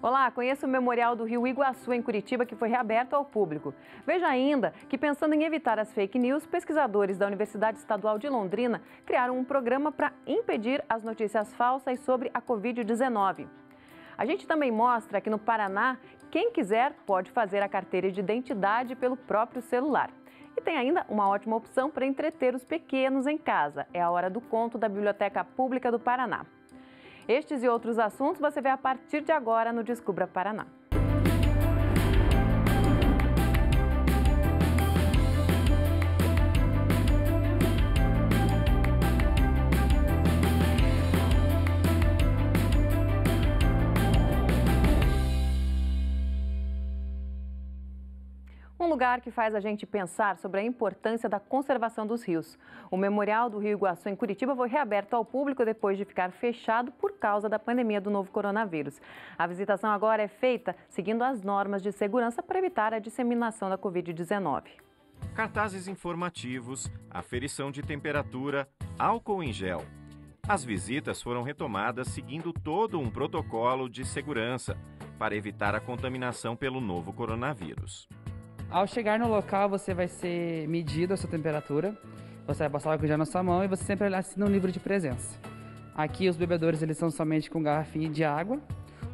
Olá, conheça o Memorial do Rio Iguaçu, em Curitiba, que foi reaberto ao público. Veja ainda que, pensando em evitar as fake news, pesquisadores da Universidade Estadual de Londrina criaram um programa para impedir as notícias falsas sobre a Covid-19. A gente também mostra que no Paraná, quem quiser pode fazer a carteira de identidade pelo próprio celular. E tem ainda uma ótima opção para entreter os pequenos em casa. É a hora do conto da Biblioteca Pública do Paraná. Estes e outros assuntos você vê a partir de agora no Descubra Paraná. Um lugar que faz a gente pensar sobre a importância da conservação dos rios. O Memorial do Rio Iguaçu, em Curitiba, foi reaberto ao público depois de ficar fechado por causa da pandemia do novo coronavírus. A visitação agora é feita seguindo as normas de segurança para evitar a disseminação da Covid-19. Cartazes informativos, aferição de temperatura, álcool em gel. As visitas foram retomadas seguindo todo um protocolo de segurança para evitar a contaminação pelo novo coronavírus. Ao chegar no local, você vai ser medido a sua temperatura, você vai passar o álcool gel na sua mão e você sempre assina um livro de presença. Aqui os bebedores eles são somente com garrafinha de água.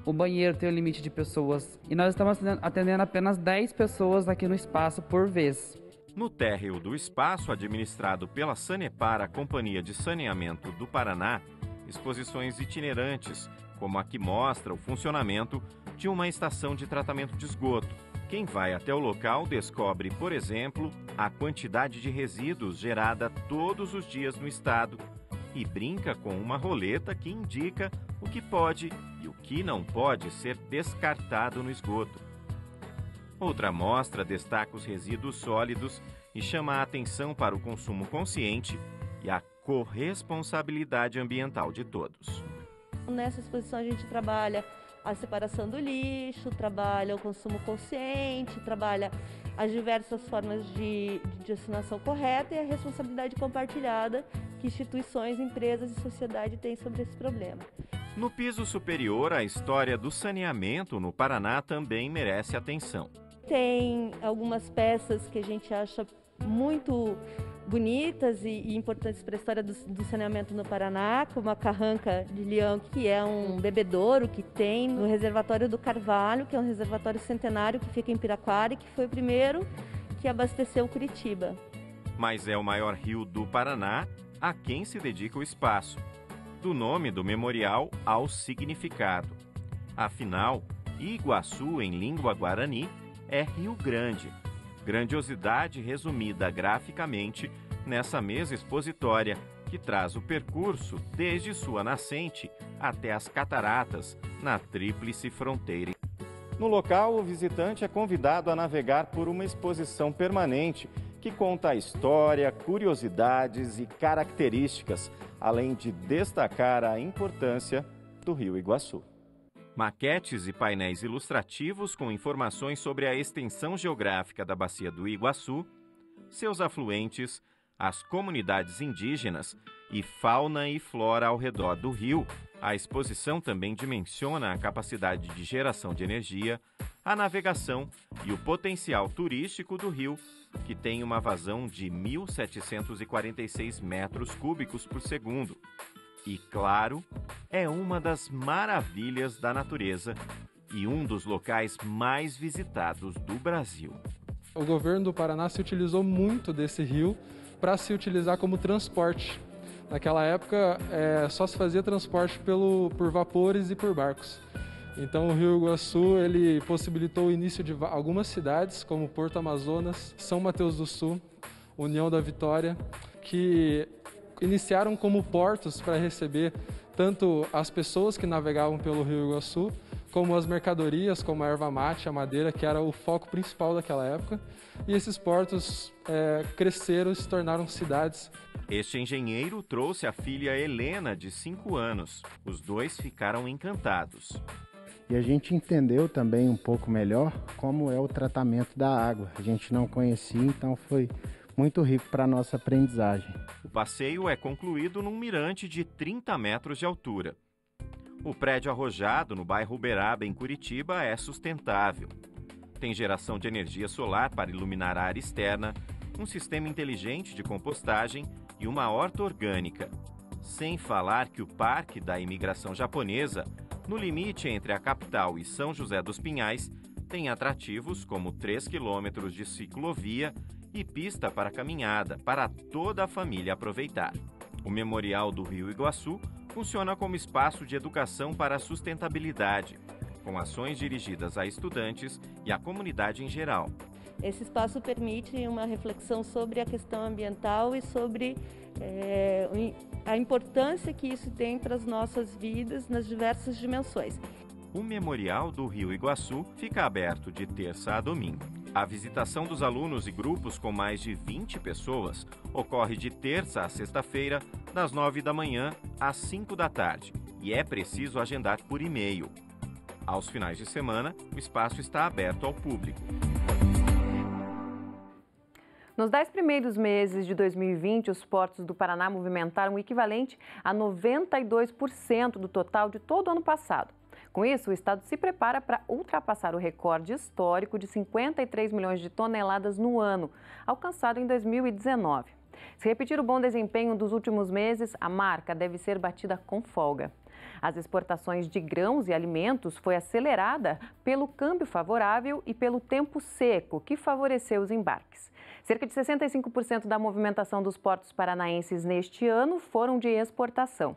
O banheiro tem um limite de pessoas e nós estamos atendendo apenas 10 pessoas aqui no espaço por vez. No térreo do espaço administrado pela Sanepar, a Companhia de Saneamento do Paraná, exposições itinerantes, como a que mostra o funcionamento de uma estação de tratamento de esgoto quem vai até o local descobre, por exemplo, a quantidade de resíduos gerada todos os dias no estado e brinca com uma roleta que indica o que pode e o que não pode ser descartado no esgoto. Outra amostra destaca os resíduos sólidos e chama a atenção para o consumo consciente e a corresponsabilidade ambiental de todos. Nessa exposição a gente trabalha a separação do lixo, trabalha o consumo consciente, trabalha as diversas formas de, de destinação correta e a responsabilidade compartilhada que instituições, empresas e sociedade têm sobre esse problema. No piso superior, a história do saneamento no Paraná também merece atenção. Tem algumas peças que a gente acha muito bonitas e, e importantes para a história do, do, saneamento no Paraná, como a Carranca de Leão, que é um bebedouro que tem no reservatório do Carvalho, que é um reservatório centenário que fica em Piraquara e que foi o primeiro que abasteceu Curitiba. Mas é o maior rio do Paraná a quem se dedica o espaço. Do nome do memorial ao significado. Afinal, Iguaçu, em língua guarani, é Rio Grande grandiosidade resumida graficamente nessa mesa expositória que traz o percurso desde sua nascente até as cataratas na tríplice fronteira. No local, o visitante é convidado a navegar por uma exposição permanente que conta a história, curiosidades e características, além de destacar a importância do Rio Iguaçu maquetes e painéis ilustrativos com informações sobre a extensão geográfica da Bacia do Iguaçu, seus afluentes, as comunidades indígenas e fauna e flora ao redor do rio. A exposição também dimensiona a capacidade de geração de energia, a navegação e o potencial turístico do rio, que tem uma vazão de 1.746 metros cúbicos por segundo, e, claro, é uma das maravilhas da natureza e um dos locais mais visitados do Brasil. O governo do Paraná se utilizou muito desse rio para se utilizar como transporte. Naquela época, é, só se fazia transporte pelo, por vapores e por barcos. Então, o Rio Iguaçu ele possibilitou o início de algumas cidades, como Porto Amazonas, São Mateus do Sul, União da Vitória, que iniciaram como portos para receber tanto as pessoas que navegavam pelo Rio Iguaçu, como as mercadorias, como a erva mate, a madeira, que era o foco principal daquela época. E esses portos é, cresceram e se tornaram cidades. Este engenheiro trouxe a filha Helena, de 5 anos. Os dois ficaram encantados. E a gente entendeu também um pouco melhor como é o tratamento da água. A gente não conhecia, então foi muito rico para a nossa aprendizagem. O passeio é concluído num mirante de 30 metros de altura. O prédio arrojado no bairro Uberaba, em Curitiba, é sustentável. Tem geração de energia solar para iluminar a área externa, um sistema inteligente de compostagem e uma horta orgânica. Sem falar que o Parque da Imigração Japonesa, no limite entre a capital e São José dos Pinhais, tem atrativos como 3 quilômetros de ciclovia e pista para caminhada para toda a família aproveitar. O Memorial do Rio Iguaçu funciona como espaço de educação para a sustentabilidade, com ações dirigidas a estudantes e à comunidade em geral. Esse espaço permite uma reflexão sobre a questão ambiental e sobre é, a importância que isso tem para as nossas vidas nas diversas dimensões. O Memorial do Rio Iguaçu fica aberto de terça a domingo. A visitação dos alunos e grupos com mais de 20 pessoas ocorre de terça a sexta-feira, das 9 da manhã às 5 da tarde, e é preciso agendar por e-mail. Aos finais de semana, o espaço está aberto ao público. Nos dez primeiros meses de 2020, os portos do Paraná movimentaram o equivalente a 92% do total de todo o ano passado. Com isso, o Estado se prepara para ultrapassar o recorde histórico de 53 milhões de toneladas no ano, alcançado em 2019. Se repetir o bom desempenho dos últimos meses, a marca deve ser batida com folga. As exportações de grãos e alimentos foi acelerada pelo câmbio favorável e pelo tempo seco, que favoreceu os embarques. Cerca de 65% da movimentação dos portos paranaenses neste ano foram de exportação.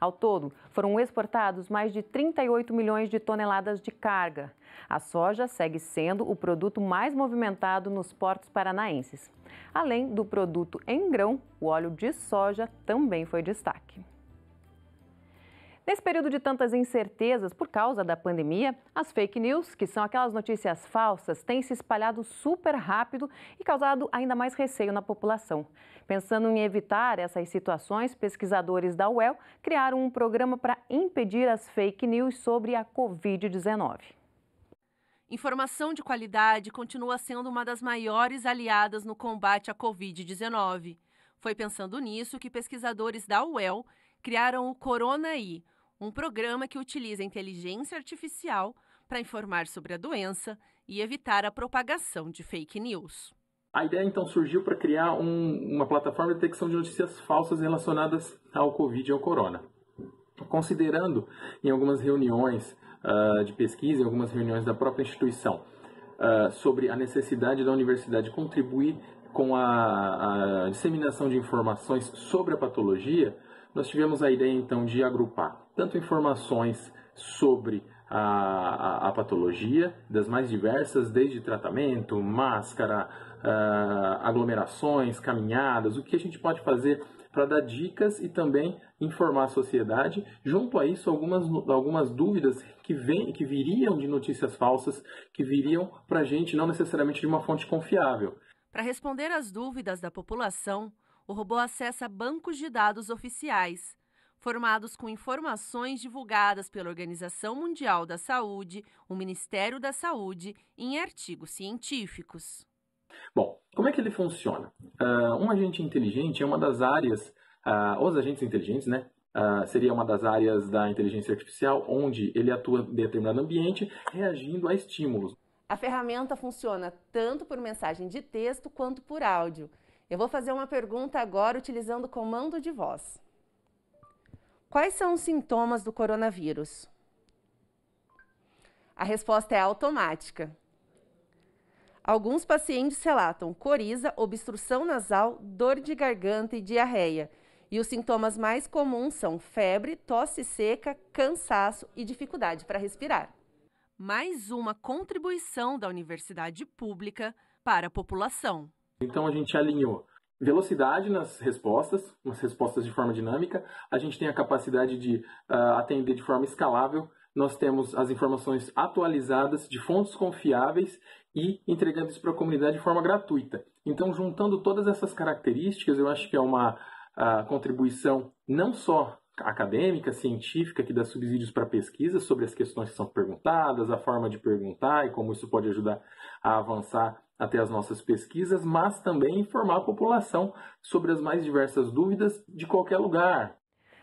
Ao todo, foram exportados mais de 38 milhões de toneladas de carga. A soja segue sendo o produto mais movimentado nos portos paranaenses. Além do produto em grão, o óleo de soja também foi destaque. Nesse período de tantas incertezas por causa da pandemia, as fake news, que são aquelas notícias falsas, têm se espalhado super rápido e causado ainda mais receio na população. Pensando em evitar essas situações, pesquisadores da UEL criaram um programa para impedir as fake news sobre a Covid-19. Informação de qualidade continua sendo uma das maiores aliadas no combate à Covid-19. Foi pensando nisso que pesquisadores da UEL criaram o Corona I um programa que utiliza inteligência artificial para informar sobre a doença e evitar a propagação de fake news. A ideia então surgiu para criar um, uma plataforma de detecção de notícias falsas relacionadas ao Covid e ao Corona. Considerando em algumas reuniões uh, de pesquisa, em algumas reuniões da própria instituição, uh, sobre a necessidade da universidade contribuir com a, a disseminação de informações sobre a patologia, nós tivemos a ideia então de agrupar tanto informações sobre a, a, a patologia, das mais diversas, desde tratamento, máscara, uh, aglomerações, caminhadas, o que a gente pode fazer para dar dicas e também informar a sociedade. Junto a isso, algumas, algumas dúvidas que, vem, que viriam de notícias falsas, que viriam para a gente não necessariamente de uma fonte confiável. Para responder às dúvidas da população, o robô acessa bancos de dados oficiais, formados com informações divulgadas pela Organização Mundial da Saúde, o Ministério da Saúde e em artigos científicos. Bom, como é que ele funciona? Uh, um agente inteligente é uma das áreas, uh, os agentes inteligentes, né? Uh, seria uma das áreas da inteligência artificial onde ele atua em determinado ambiente reagindo a estímulos. A ferramenta funciona tanto por mensagem de texto quanto por áudio. Eu vou fazer uma pergunta agora utilizando o comando de voz. Quais são os sintomas do coronavírus? A resposta é automática. Alguns pacientes relatam coriza, obstrução nasal, dor de garganta e diarreia. E os sintomas mais comuns são febre, tosse seca, cansaço e dificuldade para respirar. Mais uma contribuição da universidade pública para a população. Então a gente alinhou velocidade nas respostas, umas respostas de forma dinâmica, a gente tem a capacidade de uh, atender de forma escalável, nós temos as informações atualizadas de fontes confiáveis e entregando isso para a comunidade de forma gratuita. Então, juntando todas essas características, eu acho que é uma uh, contribuição não só acadêmica, científica, que dá subsídios para pesquisa sobre as questões que são perguntadas, a forma de perguntar e como isso pode ajudar a avançar até as nossas pesquisas, mas também informar a população sobre as mais diversas dúvidas de qualquer lugar.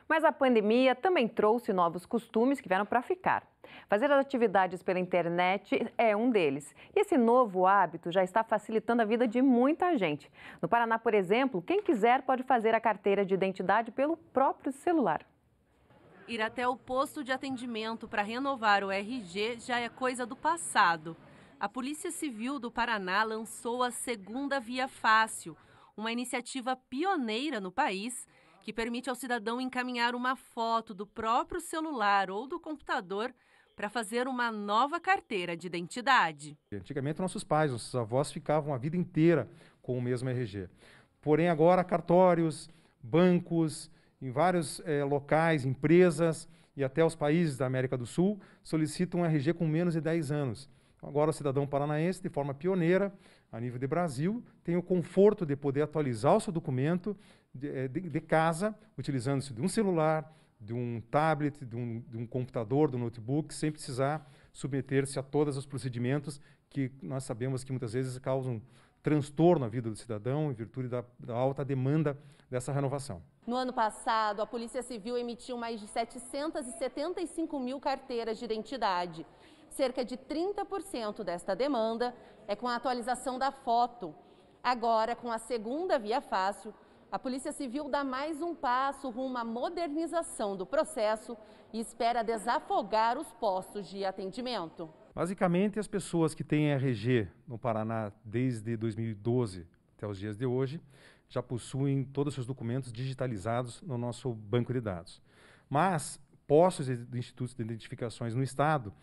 Mas a pandemia também trouxe novos costumes que vieram para ficar. Fazer as atividades pela internet é um deles. E esse novo hábito já está facilitando a vida de muita gente. No Paraná, por exemplo, quem quiser pode fazer a carteira de identidade pelo próprio celular. Ir até o posto de atendimento para renovar o RG já é coisa do passado. A Polícia Civil do Paraná lançou a segunda Via Fácil, uma iniciativa pioneira no país que permite ao cidadão encaminhar uma foto do próprio celular ou do computador para fazer uma nova carteira de identidade. Antigamente, nossos pais, nossos avós ficavam a vida inteira com o mesmo RG. Porém, agora, cartórios, bancos, em vários eh, locais, empresas e até os países da América do Sul solicitam um RG com menos de 10 anos. Agora, o cidadão paranaense, de forma pioneira, a nível de Brasil, tem o conforto de poder atualizar o seu documento de, eh, de, de casa, utilizando-se de um celular, de um tablet, de um, de um computador, de um notebook, sem precisar submeter-se a todos os procedimentos que nós sabemos que muitas vezes causam transtorno na vida do cidadão em virtude da, da alta demanda dessa renovação. No ano passado, a Polícia Civil emitiu mais de 775 mil carteiras de identidade. Cerca de 30% desta demanda é com a atualização da foto. Agora, com a segunda via fácil, a Polícia Civil dá mais um passo rumo à modernização do processo e espera desafogar os postos de atendimento. Basicamente, as pessoas que têm RG no Paraná desde 2012 até os dias de hoje já possuem todos os seus documentos digitalizados no nosso banco de dados. Mas postos de institutos de identificações no Estado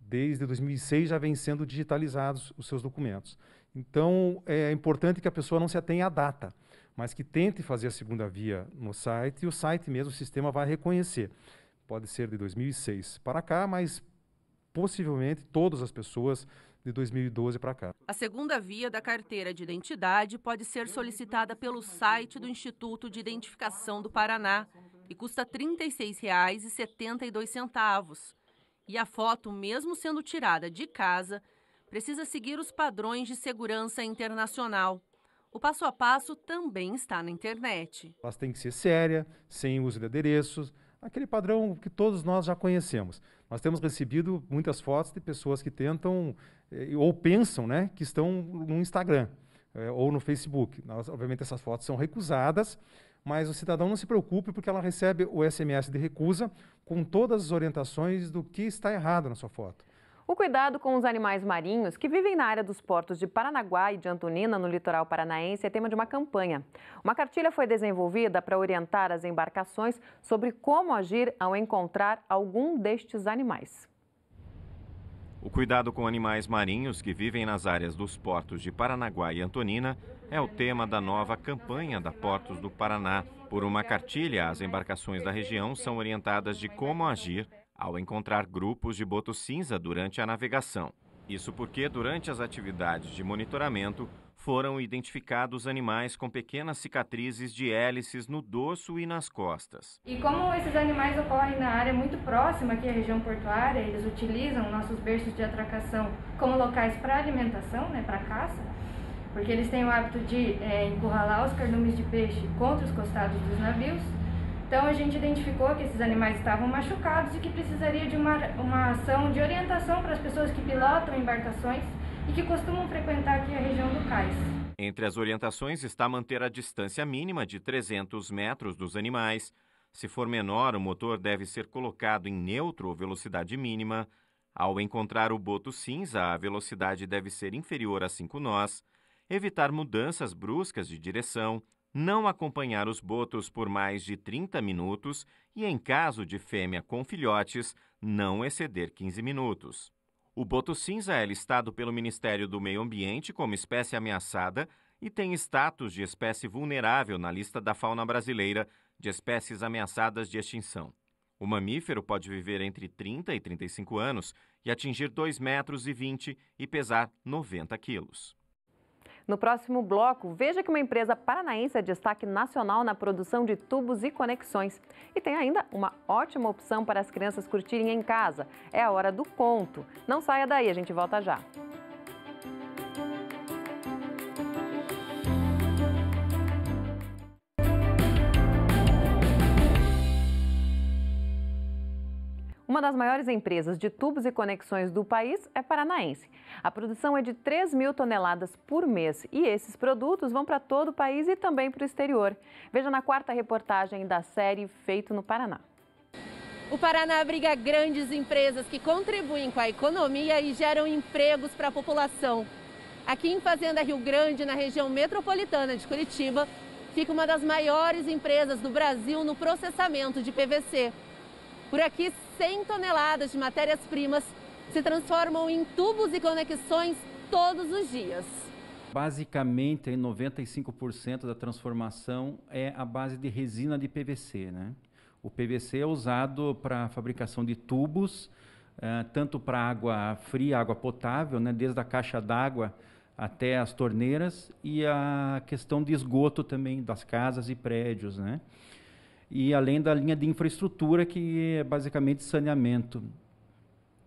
desde 2006 já vêm sendo digitalizados os seus documentos. Então, é importante que a pessoa não se atenha à data, mas que tente fazer a segunda via no site e o site mesmo, o sistema vai reconhecer. Pode ser de 2006 para cá, mas possivelmente todas as pessoas de 2012 para cá. A segunda via da carteira de identidade pode ser solicitada pelo site do Instituto de Identificação do Paraná e custa R$ 36,72. E a foto, mesmo sendo tirada de casa, precisa seguir os padrões de segurança internacional. O passo a passo também está na internet. Elas têm que ser séria, sem uso de adereços, aquele padrão que todos nós já conhecemos. Nós temos recebido muitas fotos de pessoas que tentam eh, ou pensam né, que estão no Instagram eh, ou no Facebook. Nós, obviamente, essas fotos são recusadas, mas o cidadão não se preocupe porque ela recebe o SMS de recusa com todas as orientações do que está errado na sua foto. O cuidado com os animais marinhos que vivem na área dos portos de Paranaguá e de Antonina, no litoral paranaense, é tema de uma campanha. Uma cartilha foi desenvolvida para orientar as embarcações sobre como agir ao encontrar algum destes animais. O cuidado com animais marinhos que vivem nas áreas dos portos de Paranaguá e Antonina é o tema da nova campanha da Portos do Paraná. Por uma cartilha, as embarcações da região são orientadas de como agir ao encontrar grupos de boto cinza durante a navegação. Isso porque, durante as atividades de monitoramento, foram identificados animais com pequenas cicatrizes de hélices no dorso e nas costas. E como esses animais ocorrem na área muito próxima aqui à região portuária, eles utilizam nossos berços de atracação como locais para alimentação, né, para caça, porque eles têm o hábito de é, encurralar os cardumes de peixe contra os costados dos navios então a gente identificou que esses animais estavam machucados e que precisaria de uma, uma ação de orientação para as pessoas que pilotam embarcações e que costumam frequentar aqui a região do cais. Entre as orientações está manter a distância mínima de 300 metros dos animais. Se for menor, o motor deve ser colocado em neutro ou velocidade mínima. Ao encontrar o boto cinza, a velocidade deve ser inferior a 5 nós. Evitar mudanças bruscas de direção, não acompanhar os botos por mais de 30 minutos e, em caso de fêmea com filhotes, não exceder 15 minutos. O boto cinza é listado pelo Ministério do Meio Ambiente como espécie ameaçada e tem status de espécie vulnerável na lista da fauna brasileira de espécies ameaçadas de extinção. O mamífero pode viver entre 30 e 35 anos e atingir 2,20 metros e, 20 pesar 90 quilos. No próximo bloco, veja que uma empresa paranaense é destaque nacional na produção de tubos e conexões. E tem ainda uma ótima opção para as crianças curtirem em casa. É a hora do conto. Não saia daí, a gente volta já. Uma das maiores empresas de tubos e conexões do país é paranaense. A produção é de 3 mil toneladas por mês e esses produtos vão para todo o país e também para o exterior. Veja na quarta reportagem da série Feito no Paraná. O Paraná abriga grandes empresas que contribuem com a economia e geram empregos para a população. Aqui em Fazenda Rio Grande, na região metropolitana de Curitiba, fica uma das maiores empresas do Brasil no processamento de PVC. Por aqui, 100 toneladas de matérias-primas se transformam em tubos e conexões todos os dias. Basicamente, 95% da transformação é a base de resina de PVC, né? O PVC é usado para a fabricação de tubos, uh, tanto para água fria, água potável, né, desde a caixa d'água até as torneiras, e a questão de esgoto também das casas e prédios. Né? E além da linha de infraestrutura, que é basicamente saneamento.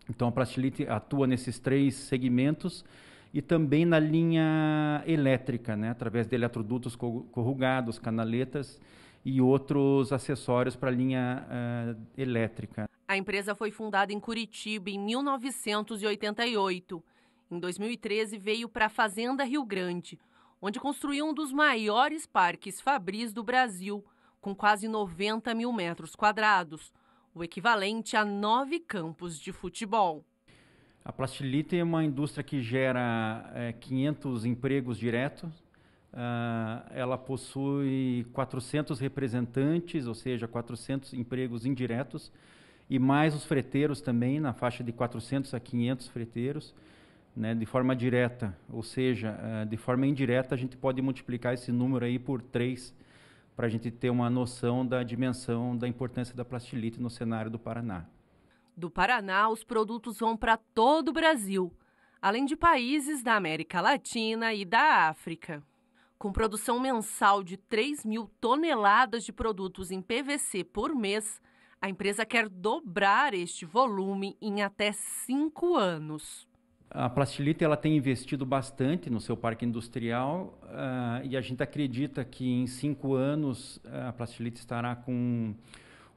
Então a Plastilite atua nesses três segmentos e também na linha elétrica, né, através de eletrodutos corrugados, canaletas e outros acessórios para a linha uh, elétrica. A empresa foi fundada em Curitiba em 1988. Em 2013, veio para a Fazenda Rio Grande, onde construiu um dos maiores parques fabris do Brasil, com quase 90 mil metros quadrados, o equivalente a nove campos de futebol. A Plastilite é uma indústria que gera é, 500 empregos diretos, Uh, ela possui 400 representantes, ou seja, 400 empregos indiretos, e mais os freteiros também, na faixa de 400 a 500 freteiros, né, de forma direta. Ou seja, uh, de forma indireta, a gente pode multiplicar esse número aí por 3 para a gente ter uma noção da dimensão da importância da plastilite no cenário do Paraná. Do Paraná, os produtos vão para todo o Brasil, além de países da América Latina e da África. Com produção mensal de 3 mil toneladas de produtos em PVC por mês, a empresa quer dobrar este volume em até cinco anos. A Plastilite ela tem investido bastante no seu parque industrial uh, e a gente acredita que em cinco anos uh, a Plastilite estará com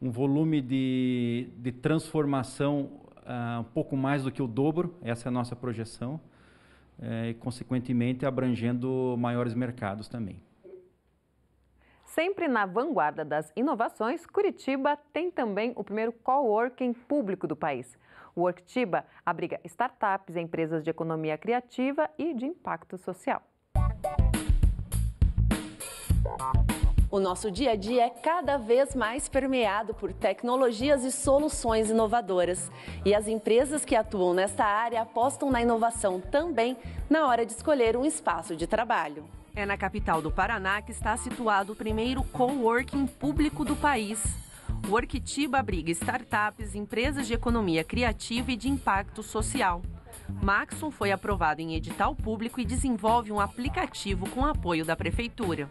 um volume de, de transformação uh, um pouco mais do que o dobro, essa é a nossa projeção é, e, consequentemente, abrangendo maiores mercados também. Sempre na vanguarda das inovações, Curitiba tem também o primeiro coworking público do país. O Worktiba abriga startups, empresas de economia criativa e de impacto social. O nosso dia a dia é cada vez mais permeado por tecnologias e soluções inovadoras. E as empresas que atuam nesta área apostam na inovação também na hora de escolher um espaço de trabalho. É na capital do Paraná que está situado o primeiro coworking público do país. O Worktiba abriga startups, empresas de economia criativa e de impacto social. Maxon foi aprovado em edital público e desenvolve um aplicativo com apoio da Prefeitura.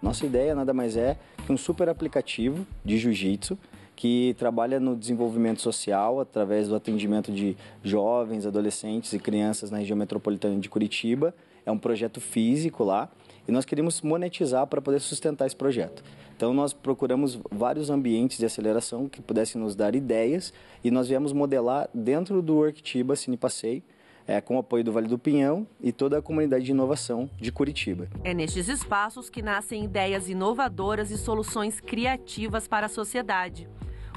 Nossa ideia nada mais é que um super aplicativo de jiu-jitsu que trabalha no desenvolvimento social através do atendimento de jovens, adolescentes e crianças na região metropolitana de Curitiba. É um projeto físico lá e nós queríamos monetizar para poder sustentar esse projeto. Então nós procuramos vários ambientes de aceleração que pudessem nos dar ideias e nós viemos modelar dentro do Worktiba Cine Passeio é, com o apoio do Vale do Pinhão e toda a comunidade de inovação de Curitiba. É nestes espaços que nascem ideias inovadoras e soluções criativas para a sociedade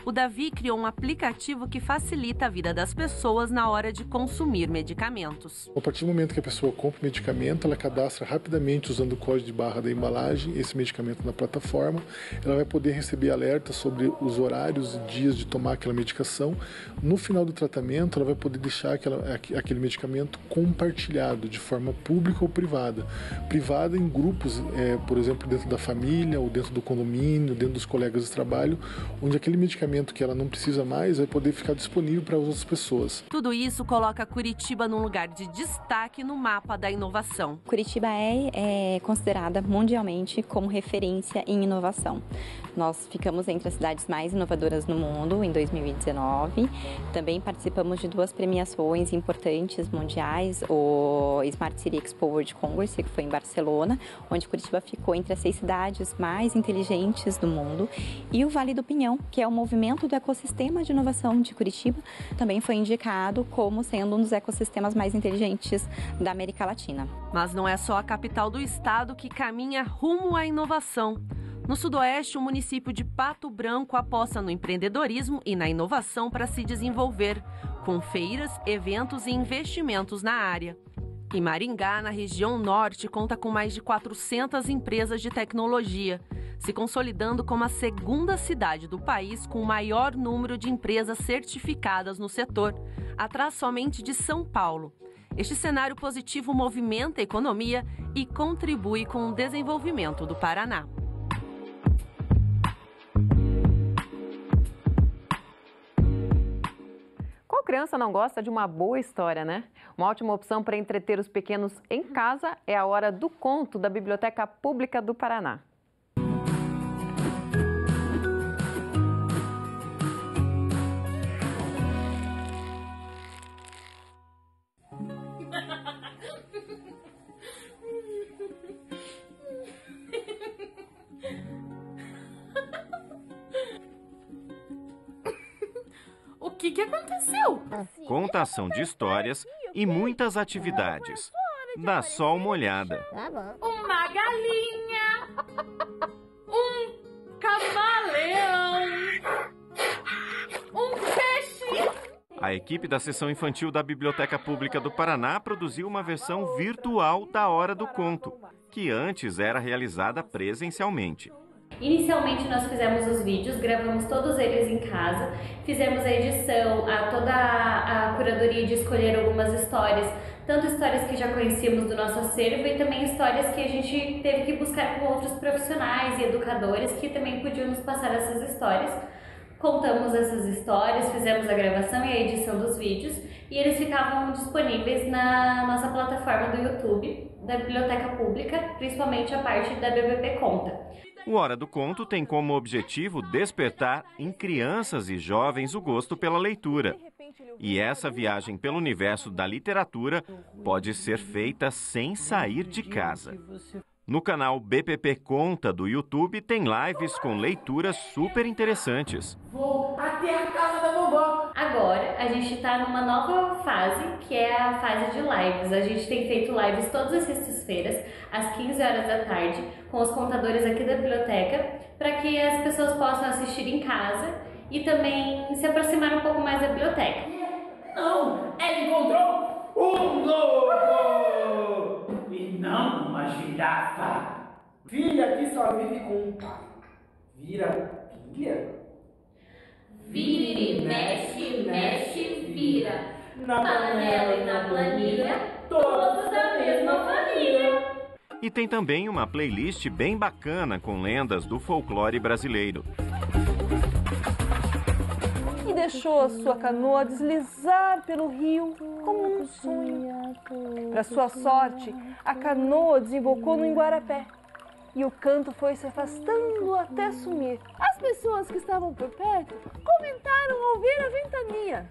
o Davi criou um aplicativo que facilita a vida das pessoas na hora de consumir medicamentos. A partir do momento que a pessoa compra o medicamento, ela cadastra rapidamente usando o código de barra da embalagem esse medicamento na plataforma. Ela vai poder receber alertas sobre os horários e dias de tomar aquela medicação. No final do tratamento, ela vai poder deixar aquela, aquele medicamento compartilhado de forma pública ou privada. Privada em grupos, é, por exemplo, dentro da família ou dentro do condomínio, dentro dos colegas de trabalho, onde aquele medicamento medicamento que ela não precisa mais vai poder ficar disponível para as outras pessoas. Tudo isso coloca Curitiba num lugar de destaque no mapa da inovação. Curitiba é, é considerada mundialmente como referência em inovação. Nós ficamos entre as cidades mais inovadoras no mundo em 2019. Também participamos de duas premiações importantes mundiais, o Smart City Expo World Congress, que foi em Barcelona, onde Curitiba ficou entre as seis cidades mais inteligentes do mundo, e o Vale do Pinhão, que é o movimento desenvolvimento do ecossistema de inovação de Curitiba também foi indicado como sendo um dos ecossistemas mais inteligentes da América Latina. Mas não é só a capital do estado que caminha rumo à inovação. No Sudoeste, o município de Pato Branco aposta no empreendedorismo e na inovação para se desenvolver, com feiras, eventos e investimentos na área. E Maringá, na região norte, conta com mais de 400 empresas de tecnologia, se consolidando como a segunda cidade do país com o maior número de empresas certificadas no setor, atrás somente de São Paulo. Este cenário positivo movimenta a economia e contribui com o desenvolvimento do Paraná. Qual criança não gosta de uma boa história, né? Uma ótima opção para entreter os pequenos em casa é a Hora do Conto da Biblioteca Pública do Paraná. Que, que aconteceu? Contação de histórias e muitas atividades. Dá só uma olhada. Uma galinha, um camaleão, um peixe. A equipe da seção infantil da Biblioteca Pública do Paraná produziu uma versão virtual da Hora do Conto, que antes era realizada presencialmente. Inicialmente nós fizemos os vídeos, gravamos todos eles em casa, fizemos a edição, a, toda a, curadoria de escolher algumas histórias, tanto histórias que já conhecíamos do nosso acervo e também histórias que a gente teve que buscar com outros profissionais e educadores que também podiam nos passar essas histórias. Contamos essas histórias, fizemos a gravação e a edição dos vídeos e eles ficavam disponíveis na nossa plataforma do YouTube da Biblioteca Pública, principalmente a parte da BBP Conta. O Hora do Conto tem como objetivo despertar em crianças e jovens o gosto pela leitura. E essa viagem pelo universo da literatura pode ser feita sem sair de casa. No canal BPP Conta do YouTube tem lives com leituras super interessantes. A casa da vovó. Agora a gente está numa nova fase, que é a fase de lives. A gente tem feito lives todas as sextas-feiras, às 15 horas da tarde, com os contadores aqui da biblioteca, para que as pessoas possam assistir em casa e também se aproximar um pouco mais da biblioteca. Não, ela encontrou um lobo! E não uma girafa. Filha que só vive com um pai. Vira pilha? Vire, mexe, mexe, vira. Na panela e na planilha, todos da mesma família. E tem também uma playlist bem bacana com lendas do folclore brasileiro. E deixou a sua canoa deslizar pelo rio como um sonho. Para sua sorte, a canoa desembocou no Iguarapé e o canto foi se afastando até sumir. As pessoas que estavam por perto comentaram ao ver a ventania.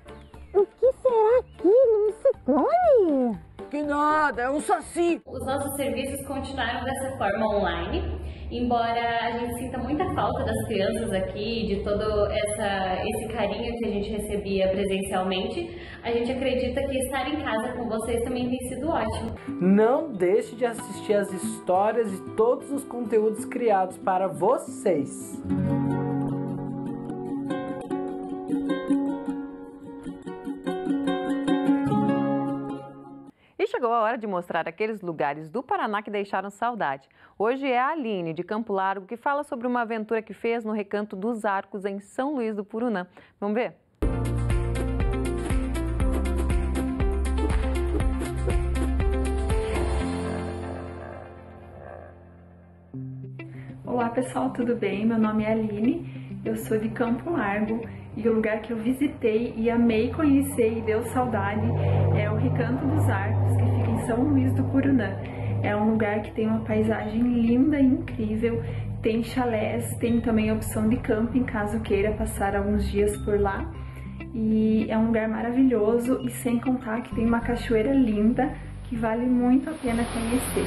O que será aquilo? Um ciclone? Que nada, é um saci. Os nossos serviços continuaram dessa forma online, embora a gente sinta muita falta das crianças aqui, de todo essa, esse carinho que a gente recebia presencialmente, a gente acredita que estar em casa com vocês também tem sido ótimo. Não deixe de assistir as histórias e todos os conteúdos criados para vocês. Chegou a hora de mostrar aqueles lugares do Paraná que deixaram saudade. Hoje é a Aline, de Campo Largo, que fala sobre uma aventura que fez no Recanto dos Arcos, em São Luís do Purunã. Vamos ver? Olá pessoal, tudo bem? Meu nome é Aline, eu sou de Campo Largo e o lugar que eu visitei e amei conhecer e deu saudade é o Recanto dos Arcos, que São Luís do Purunã. É um lugar que tem uma paisagem linda e incrível, tem chalés, tem também a opção de camping caso queira passar alguns dias por lá. E é um lugar maravilhoso e sem contar que tem uma cachoeira linda que vale muito a pena conhecer.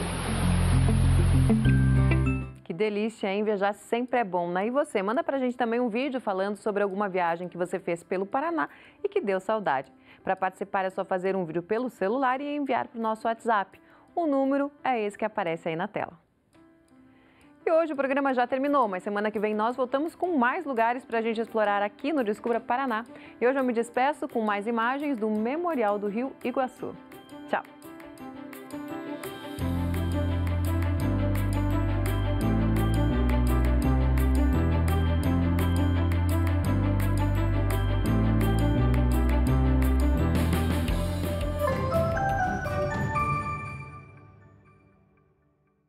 Que que delícia, hein? Viajar sempre é bom, né? E você? Manda pra gente também um vídeo falando sobre alguma viagem que você fez pelo Paraná e que deu saudade. Para participar é só fazer um vídeo pelo celular e enviar para o nosso WhatsApp. O número é esse que aparece aí na tela. E hoje o programa já terminou, mas semana que vem nós voltamos com mais lugares para a gente explorar aqui no Descubra Paraná. E hoje eu me despeço com mais imagens do Memorial do Rio Iguaçu. Tchau!